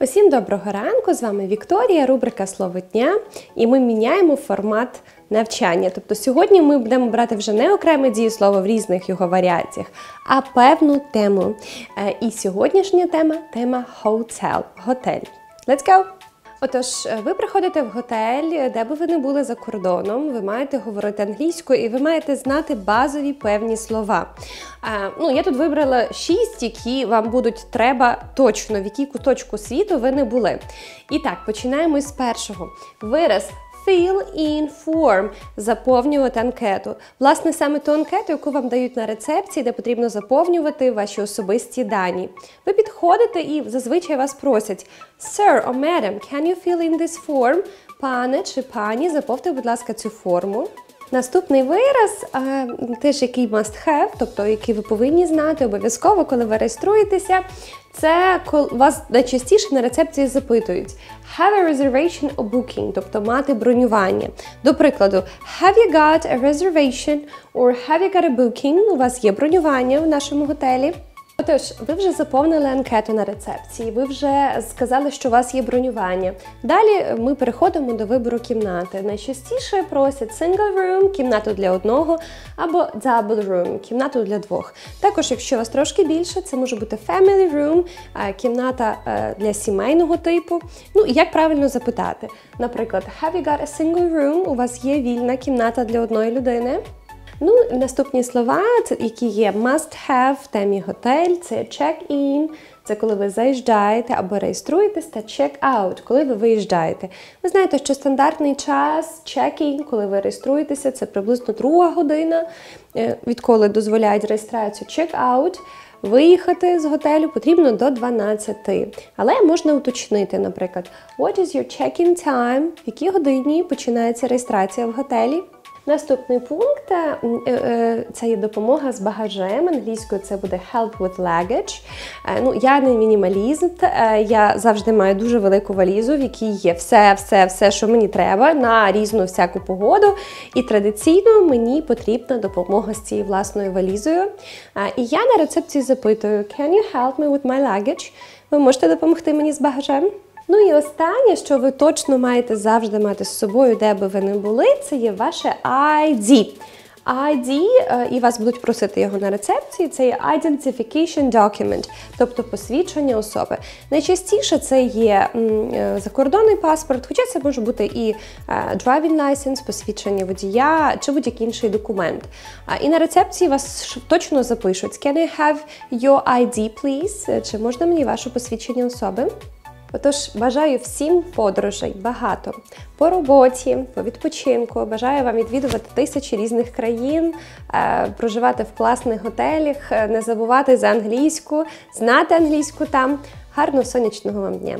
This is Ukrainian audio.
Усім доброго ранку! З вами Вікторія, рубрика Слово дня, і ми міняємо формат навчання. Тобто сьогодні ми будемо брати вже не окреме дієслово в різних його варіаціях, а певну тему. Е, І сьогоднішня тема тема hotel, готель. Let's go! Отож, е, ви приходите в готель, де би ви не були за кордоном, ви маєте говорити англійською і ви маєте знати базові певні слова. Е, ну, я тут вибрала шість, які вам будуть треба точно, в якій куточку світу ви не були. І так, починаємо з першого. Вираз Fill in form заповнювати анкету. Власне, саме ту анкету, яку вам дають на рецепції, де потрібно заповнювати ваші особисті дані. Ви підходите і зазвичай вас просять Sir or Madam, can you fill in this form? Пане чи пані, заповте, будь ласка, цю форму. Наступний вираз, теж який must have, тобто який ви повинні знати обов'язково, коли ви реєструєтеся. Це вас найчастіше на рецепції запитують have a reservation or booking, тобто мати бронювання. До прикладу, have you got a reservation or have you got a booking? У вас є бронювання в нашому готелі. Отож, ви вже заповнили анкету на рецепції, ви вже сказали, що у вас є бронювання. Далі ми переходимо до вибору кімнати. Найчастіше просять single room, кімнату для одного, або double room, кімнату для двох. Також, якщо у вас трошки більше, це може бути family room, кімната е, для сімейного типу. Ну, як правильно запитати? Наприклад, have you got a single room? У вас є вільна кімната для одної людини. Ну, наступні слова, які є must have в темі готель, це check-in, це коли ви заїжджаєте або реєструєтесь, та check-out, коли ви виїжджаєте. Ви знаєте, що стандартний час check-in, коли ви реєструєтеся, це приблизно друга година, е, відколи дозволяють реєстрацію check-out. Виїхати з готелю потрібно до 12. Але можна уточнити, наприклад, what is your check-in time, в якій годині починається реєстрація в готелі. Наступний пункт е, е, це є допомога з багажем. Англійською це буде help with luggage. Е, ну, Я не мінімаліст, я завжди маю дуже велику валізу, в якій є все, все, все, що мені треба на різну всяку погоду. І традиційно мені потрібна допомога з цією власною валізою. І я на рецепції запитую: Can you help me with my luggage? Ви можете допомогти мені з багажем? Ну і останнє, що ви точно маєте завжди мати з собою, де би ви не були, це є ваше ID. ID, е, і вас будуть просити його на рецепції, це є Identification Document, тобто посвідчення особи. Найчастіше це є е, закордонний паспорт, хоча це може бути і е, driving license, посвідчення водія чи будь-який інший документ. І на рецепції вас точно запишуть: Can I have your ID, please? Чи можна мені ваше посвідчення особи? Отож, бажаю всім подорожей багато по роботі, по відпочинку. Бажаю вам відвідувати тисячі різних країн, е, проживати в класних готелях, е, не забувати за англійську, знати англійську там. Гарного сонячного вам дня!